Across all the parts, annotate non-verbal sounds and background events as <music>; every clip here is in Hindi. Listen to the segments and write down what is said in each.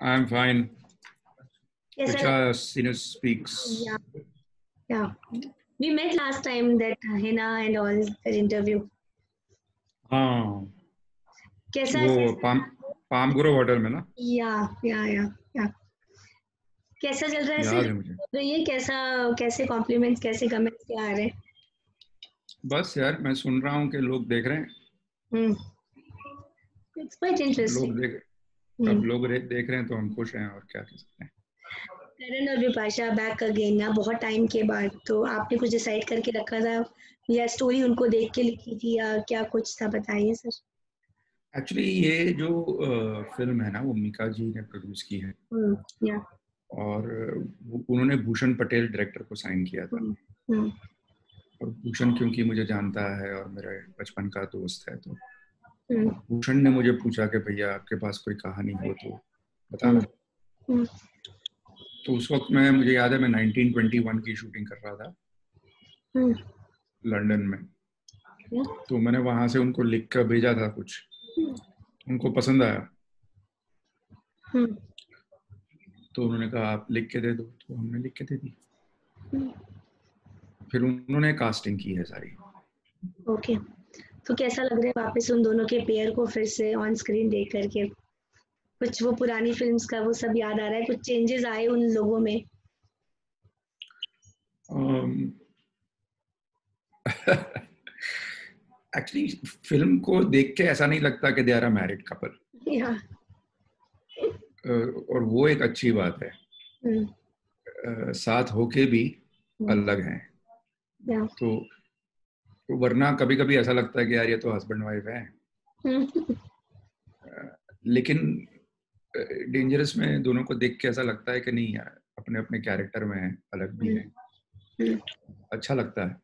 I'm fine. Yes, Richa sir. Sinus speaks. Yeah. Yeah. We met last time that Hina and all that interview. हाँ कैसा वो पाम पाम ग्रो होटल में ना या या या या कैसा चल रहा है सर तो ये कैसा कैसे कॉम्प्लीमेंट्स कैसे कमेंट्स क्या आ रहे हैं बस यार मैं सुन रहा हूँ कि लोग देख रहे हैं हम्म इट्स क्वाइट लोग इंटरेस्टिंग देख अब लोग रे- देख रहे हैं तो हम खुश हैं और क्या कह सकते हैं। करण और विपाशा बैक अगेन ना बहुत टाइम के बाद तो आपने कुछ डिसाइड करके रखा था? या स्टोरी उनको देख के लिखी थी या क्या कुछ था बताइए सर। एक्चुअली ये जो फ़िल्म है ना वो मीका जी ने प्रोड्यूस की है। हम्म या। और उन्होंने भूषण पटेल डायरेक्टर को साइन किया था। हम्म हम्म। और भूषण क्योंकि मुझे जानता है और मेरे बचपन का दोस्त है तो हम्म भूषण ने मुझे पूछा कि भैया आपके पास कोई कहानी हो तो बताना। हम्म। तो उस वक्त मैं मुझे याद है मैं 1921 की शूटिंग कर रहा था। हम्म। लंदन में। तो मैंने वहाँ से उनको लिख कर भेजा था कुछ। उनको पसंद आया। हम्म। तो उन्होंने कहा आप लिख के दे दो। तो हमने लिख के दे दी। हम्म। फिर उन्होंने कास्टिंग की है सारी। ओके। तो कैसा लग रहा है वापस उन दोनों के पेयर को फिर से ऑन स्क्रीन देख करके? कुछ वो पुरानी फिल्म्स का वो सब याद आ रहा है? कुछ चेंजेस आए उन लोगों में? <laughs> एक्चुअली फ़िल्म को देख के ऐसा नहीं लगता कि they are a married couple और वो एक अच्छी बात है। हम्म अ, साथ होके भी अलग हैं। या तो तो वरना कभी कभी ऐसा लगता है कि यार ये तो हस्बैंड वाइफ है। लेकिन डेंजरस में दोनों को देख के ऐसा लगता है कि नहीं यार अपने अपने कैरेक्टर में है अलग भी है। हम्म। अच्छा लगता है।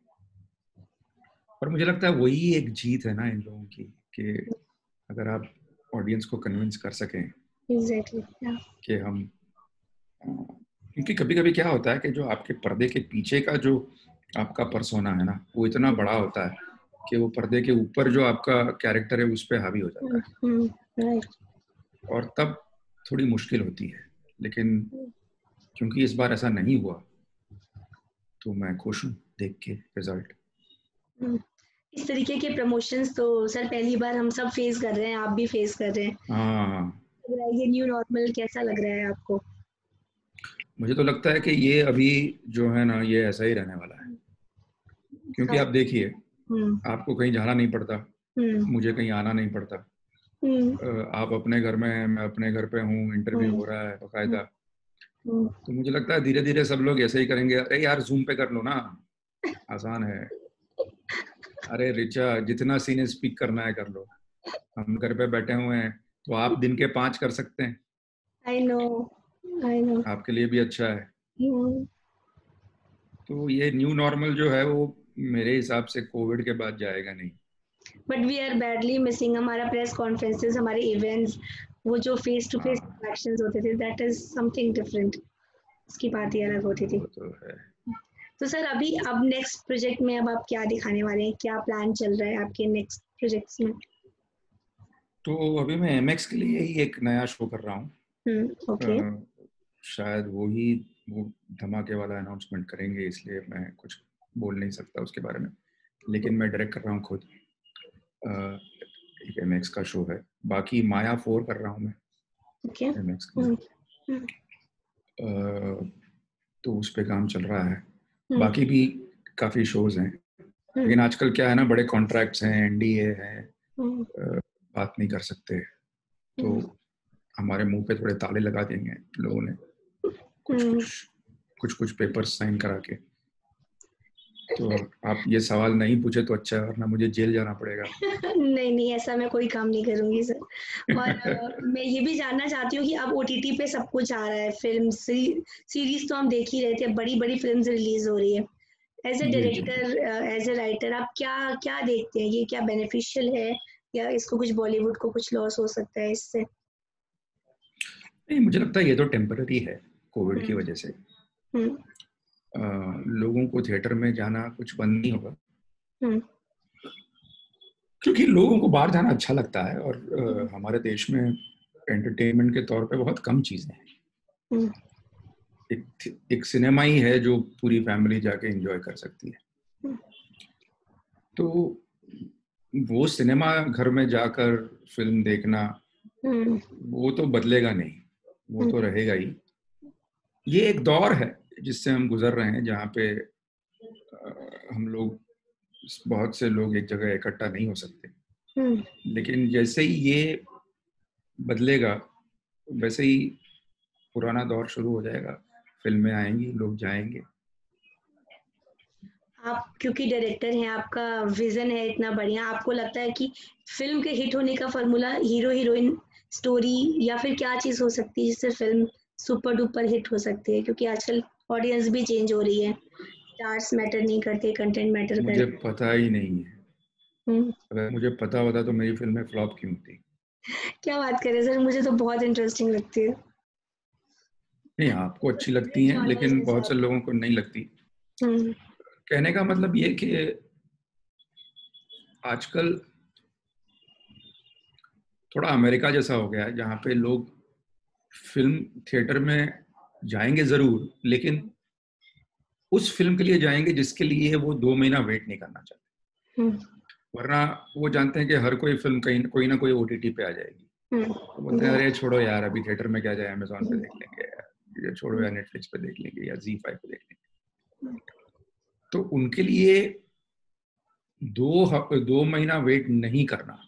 और मुझे लगता है वही एक जीत है ना इन लोगों की कि अगर आप ऑडियंस को कन्विंस कर सकें। एग्जैक्टली या कि हम क्योंकि कभी कभी क्या होता है कि जो आपके पर्दे के पीछे का जो आपका परसोना है ना वो इतना बड़ा होता है कि वो पर्दे के ऊपर जो आपका कैरेक्टर है उस पर हावी हो जाता है। हम्म राइट और तब थोड़ी मुश्किल होती है लेकिन क्योंकि इस बार ऐसा नहीं हुआ तो मैं खुश हूँ देख के रिज़ल्ट इस तरीके के प्रमोशंस तो सर पहली बार हम सब फेस कर रहे हैं आप भी फेस कर रहे हैं। रहा है ये न्यू नॉर्मल कैसा लग रहा है आपको? मुझे तो लगता है कि ये अभी जो है ना ये ऐसा ही रहने वाला है। क्योंकि आप देखिए हम्म। आपको कहीं जाना नहीं पड़ता। हम्म। मुझे कहीं आना नहीं पड़ता। हम्म। आप अपने घर में मैं अपने घर पे हूँ इंटरव्यू। हो रहा है बकायदा। तो मुझे लगता है धीरे धीरे सब लोग ऐसे ही करेंगे अरे यार जूम पे कर लो ना। आसान है। अरे रिचा जितना सीने स्पीक करना है कर लो। हम घर पे बैठे हुए हैं तो आप दिन के पाँच कर सकते हैं। आई नो आई नो आपके लिए भी अच्छा है। तो ये न्यू नॉर्मल जो है वो मेरे हिसाब से कोविड के बाद जाएगा नहीं। But we are badly missing हमारा प्रेस कॉन्फ्रेंसेस हमारे इवेंट्स वो जो फेस टू फेस इंटरेक्शंस होते थे दैट इज़ समथिंग डिफरेंट उसकी बात ही अलग होती थी। तो है। तो सर अभी अब नेक्स्ट प्रोजेक्ट में अब आप क्या दिखाने वाले हैं? क्या प्लान चल रहा है आपके नेक्स्ट प्रोजेक्ट्स में? तो अभी मैं एम के लिए ही एक नया शो कर रहा हूँ। हम्म ओके अ, शायद वो ही वो धमाके वाला अनाउंसमेंट करेंगे इसलिए मैं कुछ बोल नहीं सकता उसके बारे में। लेकिन मैं डायरेक्ट कर रहा हूँ खुद। एक एम का शो है। बाकी माया फोर कर रहा हूँ मैं। एम एक्स तो उस पर काम चल रहा है। बाकी भी काफ़ी शोज़ हैं। लेकिन आजकल क्या है ना बड़े कॉन्ट्रैक्ट्स हैं एनडीए हैं। अ, बात नहीं कर सकते। तो हमारे मुँह पे थोड़े ताले लगा देंगे लोगों ने। कुछ कुछ कुछ कुछ पेपर साइन करा के। तो आप ये सवाल नहीं पूछे तो अच्छा है वरना मुझे जेल जाना पड़ेगा। <laughs> नहीं नहीं ऐसा मैं कोई काम नहीं करूँगी सर। और <laughs> मैं ये भी जानना चाहती हूँ कि अब ओटीटी पे सब कुछ आ रहा है फ़िल्म सीरीज़ तो हम देख ही रहे थे बड़ी बड़ी फ़िल्म रिलीज़ हो रही है। As a. Director as a writer आप क्या क्या देखते हैं? ये क्या बेनिफिशियल है? या इसको कुछ बॉलीवुड को कुछ लॉस हो सकता है इससे? नहीं मुझे लगता है ये तो टेम्पररी है कोविड की हम्म। वजह से। हम्म। लोगों को थिएटर में जाना कुछ बंद नहीं होगा। हम्म। क्योंकि लोगों को बाहर जाना अच्छा लगता है और हमारे देश में एंटरटेनमेंट के तौर पे बहुत कम चीज़ें हैं। हम्म। एक एक सिनेमा ही है जो पूरी फैमिली जाके एंजॉय कर सकती है। हम्म। तो वो सिनेमा घर में जाकर फ़िल्म देखना। वो तो बदलेगा नहीं वो तो रहेगा ही। ये एक दौर है। जिससे हम गुजर रहे हैं जहाँ पे हम लोग बहुत से लोग एक जगह इकट्ठा नहीं हो सकते। लेकिन जैसे ही ये बदलेगा वैसे ही पुराना दौर शुरू हो जाएगा। फ़िल्में आएँगी लोग जाएँगे। आप क्योंकि डायरेक्टर हैं आपका विजन है इतना बढ़िया आपको लगता है कि फ़िल्म के हिट होने का फॉर्मूला हीरो हीरोइन स्टोरी या फिर क्या चीज़ हो सकती है जिससे फ़िल्म सुपर डुपर हिट हो सकती है? क्योंकि आजकल ऑडियंस भी चेंज हो रही है। स्टार्स मैटर नहीं करते कंटेंट मैटर करते। मुझे पता ही नहीं है। हम्म। अगर मुझे पता होता तो मेरी फ़िल्में फ्लॉप क्यों होती? क्या बात करें सर? मुझे तो बहुत इंटरेस्टिंग लगती है। नहीं आपको अच्छी लगती हैं लेकिन बहुत से लोगों को नहीं लगती। हम्म। कहने का मतलब ये कि आजकल थोड़ा अमेरिका जैसा हो गया है जहाँ पे लोग फ़िल्म थिएटर में जाएँगे ज़रूर लेकिन उस फ़िल्म के लिए जाएँगे जिसके लिए वो दो महीना वेट नहीं करना चाहते हम्म। वरना वो जानते हैं कि हर कोई फ़िल्म कहीं कोई ना कोई ओटीटी पे आ जाएगी। तो बोलते हैं अरे छोड़ो यार अभी थिएटर में क्या जाए अमेजोन पे देख लेंगे या छोड़ो यार नेटफ्लिक्स पे देख लेंगे या जी फाइव पे देख लेंगे तो उनके लिए दो दो महीना वेट नहीं करना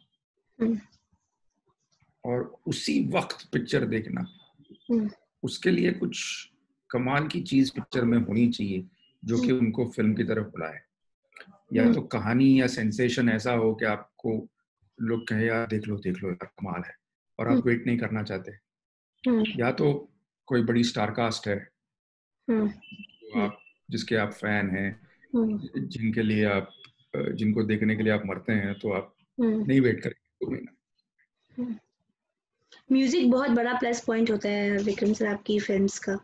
हम्म। और उसी वक्त पिक्चर देखना। उसके लिए कुछ कमाल की चीज़ पिक्चर में होनी चाहिए जो कि उनको फ़िल्म की तरफ़ बुलाए। या हम्म। तो कहानी या सेंसेशन ऐसा हो कि आपको लोग कहे यार देख लो देख लो यार कमाल है। और आप वेट हम्म। नहीं करना चाहते। हम्म। या तो कोई बड़ी स्टार कास्ट है तो आप जिसके आप फ़ैन हैं जिनके लिए आप जिनको देखने के लिए आप मरते हैं तो आप नहीं वेट करेंगे म्यूज़िक बहुत बड़ा प्लस पॉइंट होता है विक्रम सर आपकी फिल्म्स का।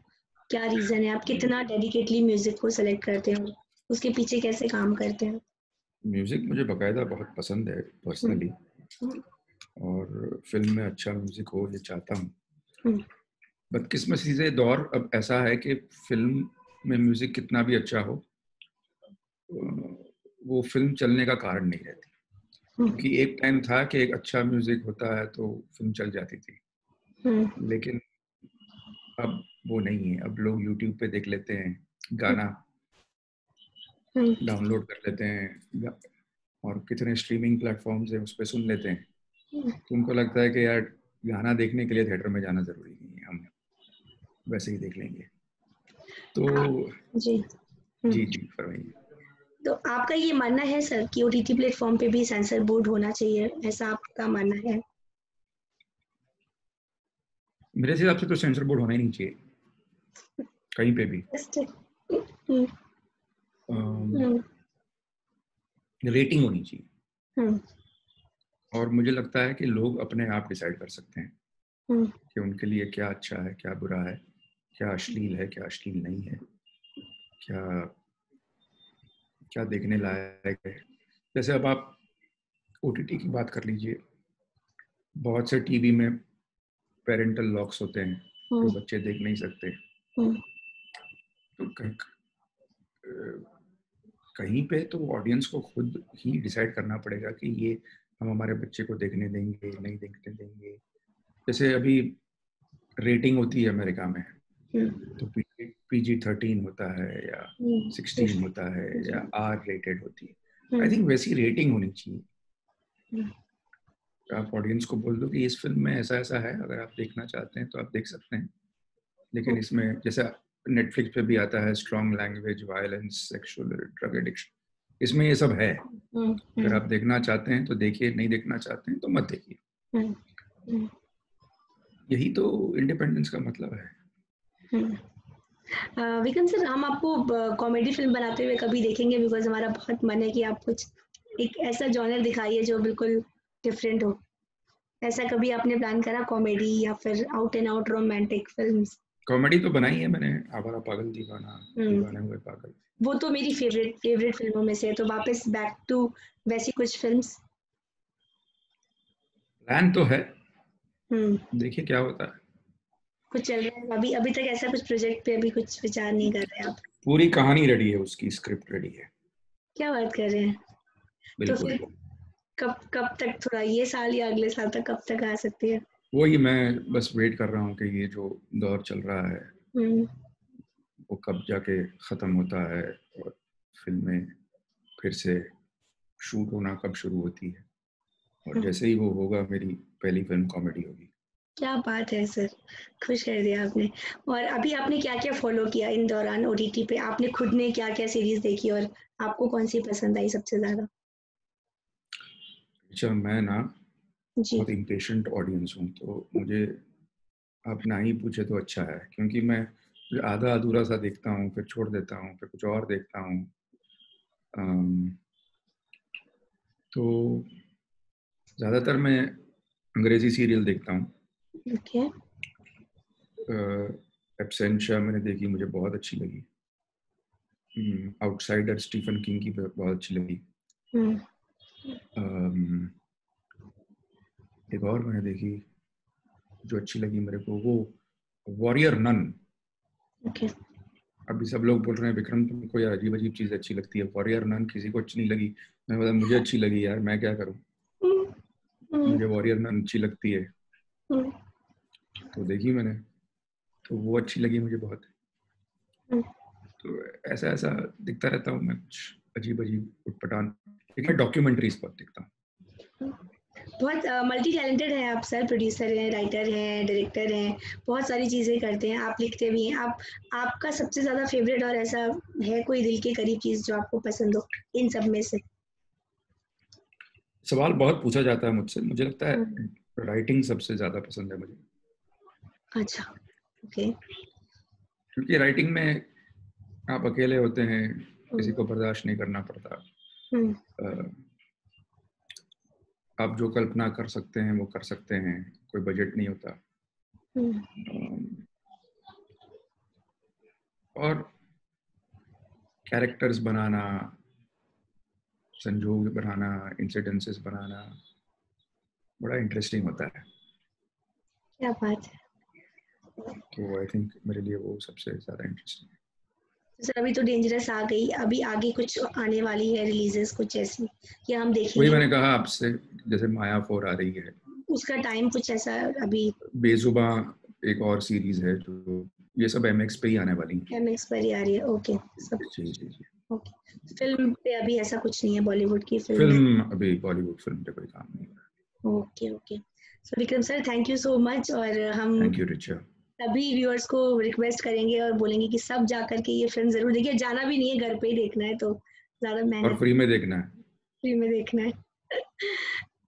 क्या रीजन है? आप कितना डेडिकेटली म्यूज़िक को सेलेक्ट करते हो? उसके पीछे कैसे काम करते हैं? म्यूज़िक मुझे बकायदा बहुत पसंद है पर्सनली हम्म। और फ़िल्म में अच्छा म्यूज़िक हो ये चाहता हूँ। हम्म। बदकिस्मती से दौर अब ऐसा है कि फ़िल्म में म्यूज़िक कितना भी अच्छा हो वो फ़िल्म चलने का कारण नहीं रहती। हम्म। क्योंकि एक टाइम था कि एक अच्छा म्यूज़िक होता है तो फ़िल्म चल जाती थी। लेकिन अब वो नहीं है। अब लोग यूट्यूब पे देख लेते हैं गाना डाउनलोड हम्म। कर लेते हैं और कितने स्ट्रीमिंग प्लेटफॉर्म्स हैं उस पर सुन लेते हैं। हम्म। तो उनको लगता है कि यार गाना देखने के लिए थिएटर में जाना ज़रूरी नहीं है हम वैसे ही देख लेंगे। तो जी हम्म। जी जी फरमाइए। तो आपका ये मानना है सर कि ओटीटी प्लेटफॉर्म पे भी सेंसर बोर्ड होना चाहिए? ऐसा आपका मानना है? मेरे हिसाब से तो सेंसर बोर्ड होना ही नहीं चाहिए। कहीं पे भी। Rating hmm. होनी चाहिए। हम्म। और मुझे लगता है कि लोग अपने आप डिसाइड कर सकते हैं हम्म। कि उनके लिए क्या अच्छा है क्या बुरा है क्या अश्लील है क्या अश्लील नहीं है क्या क्या देखने लायक है। जैसे अब आप ओटीटी की बात कर लीजिए बहुत से टीवी में पेरेंटल लॉक्स होते हैं तो बच्चे देख नहीं सकते। तो कहीं पे तो ऑडियंस को खुद ही डिसाइड करना पड़ेगा कि ये हम हमारे बच्चे को देखने देंगे नहीं देखने देंगे। जैसे अभी रेटिंग होती है अमेरिका में हम्म। तो पीजी थर्टीन होता है या सिक्सटीन हम्म। होता है या आर रेटेड होती है। आई थिंक वैसी रेटिंग होनी चाहिए। हम्म। आप ऑडियंस को बोल दो कि इस फ़िल्म में ऐसा ऐसा है अगर आप देखना चाहते हैं तो आप देख सकते हैं। लेकिन इसमें जैसे नेटफ्लिक्स पे भी आता है strong language violence sexual drug addiction इसमें ये सब है। हम्म, अगर हम्म। आप देखना चाहते हैं तो देखिए नहीं देखना चाहते हैं तो मत देखिए। हम्म, यही तो इंडिपेंडेंस का मतलब है। विक्रम सर हम आपको कॉमेडी फ़िल्म बनाते हुए कभी देखेंगे? बिकॉज़ हमारा बहुत मन है कि आप कुछ एक ऐसा जॉनर दिखाइए जो बिल्कुल डिफरेंट हो। ऐसा कभी आपने प्लान करा कॉमेडी या फिर out and out romantic films comedy तो बनाई है मैंने आवारा पागल दीवाना हम्म। दीवाने हुए पागल। वो तो मेरी फेवरेट फेवरेट फ़िल्मों में से है तो वापस बैक टू वैसी कुछ फिल्म्स प्लान तो है। हम्म। देखिए क्या होता है। कुछ चल रहा है? अभी अभी तक ऐसा कुछ प्रोजेक्ट पे अभी कुछ विचार नहीं कर रहे आप? पूरी कहानी रेडी है उसकी स्क्रिप्ट रेडी है। क्या बात कर रहे हैं? तो फिर कब कब तक थोड़ा ये साल या अगले साल तक कब तक आ सकती है? वही मैं बस वेट कर रहा हूँ कि ये जो दौर चल रहा है हम्म। वो कब जाके ख़त्म होता है और फ़िल्में फिर से शूट होना कब शुरू होती है। और हम्म। जैसे ही वो होगा मेरी पहली फ़िल्म कॉमेडी होगी। क्या बात है सर। खुश कर दिया आपने। और अभी आपने क्या क्या फॉलो किया इन दौरान ओटीटी पे? आपने खुद ने क्या क्या सीरीज़ देखी और आपको कौन सी पसंद आई सबसे ज़्यादा? अच्छा मैं ना बहुत इम्पेशेंट ऑडियंस हूँ तो मुझे आप ना ही पूछे तो अच्छा है क्योंकि मैं आधा अधूरा सा देखता हूँ फिर छोड़ देता हूँ फिर कुछ और देखता हूँ। तो ज़्यादातर मैं अंग्रेज़ी सीरियल देखता हूँ। Okay. एब्सेंशा मैंने देखी मुझे बहुत अच्छी लगी आउटसाइडर स्टीफन किंग की बहुत अच्छी लगी um, एक और मैंने देखी जो अच्छी लगी मेरे को वो वॉरियर नन okay. अभी सब लोग बोल रहे हैं विक्रम तुमको यार अजीब अजीब चीज़ अच्छी लगती है वॉरियर नन किसी को अच्छी नहीं लगी मैं बोला मुझे अच्छी लगी यार मैं क्या करूँ hmm. मुझे वॉरियर नन अच्छी लगती है. तो देखी मैंने। तो वो अच्छी लगी मुझे बहुत। तो ऐसा ऐसा दिखता रहता हूँ मैं कुछ अजीब अजीब उटपटान। लेकिन डॉक्यूमेंट्रीज बहुत दिखता हूँ। बहुत मल्टी टैलेंटेड हैं आप सर प्रोड्यूसर हैं राइटर हैं डायरेक्टर हैं बहुत सारी चीज़ें करते हैं आप लिखते भी हैं। आप आपका सबसे ज़्यादा फेवरेट और ऐसा है कोई दिल के करीब चीज़ जो आपको पसंद हो इन सब में से? सवाल बहुत पूछा जाता है मुझसे। मुझे लगता है राइटिंग हम्म। सबसे ज़्यादा पसंद है मुझे अच्छा ओके क्योंकि राइटिंग में आप अकेले होते हैं किसी को बर्दाश्त नहीं करना पड़ता हम्म। आप जो कल्पना कर सकते हैं वो कर सकते हैं कोई बजट नहीं होता हम्म। और कैरेक्टर्स बनाना संजोग बनाना इंसिडेंसेस बनाना बड़ा इंटरेस्टिंग होता है। क्या बात है। तो आई थिंक मेरे लिए वो सबसे ज़्यादा इंटरेस्टिंग है। सर अभी तो डेंजरस आ गई अभी आगे कुछ आने वाली है रिलीजेस कुछ ऐसी या हम देखेंगे। वही मैंने कहा आपसे जैसे माया फोर आ रही है। उसका टाइम कुछ ऐसा अभी बेजुबा एक और सीरीज़ है जो ये सब एमएक्स पे ही आने वाली है। एमएक्स पर ही आ रही है ओके सब जी जी जी। ओके फ़िल्म पे अभी ऐसा कुछ नहीं है बॉलीवुड की फ़िल्म फ़िल्म अभी बॉलीवुड फ़िल्म पे कोई काम नहीं है। Okay okay so Vikram sir thank you so much और हम थैंक यू रिचा सभी व्यूअर्स को रिक्वेस्ट करेंगे और बोलेंगे कि सब जा करके ये फ़िल्म ज़रूर देखिए। जाना भी नहीं है घर पे ही देखना है तो ज़्यादा महँगा और फ्री में देखना है। फ्री में देखना है।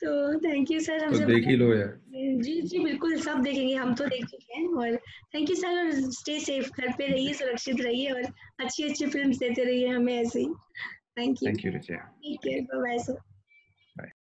तो थैंक यू सर हमसे तो देख ही लो यार। जी जी बिल्कुल सब देखेंगे हम तो देख चुके हैं और थैंक यू सर और स्टे सेफ़ घर पे रहिए सुरक्षित रहिए और अच्छी अच्छी फ़िल्म देते रहिए हमें ऐसे ही। Thank you thank you Richa ठीक है बाय बाय सर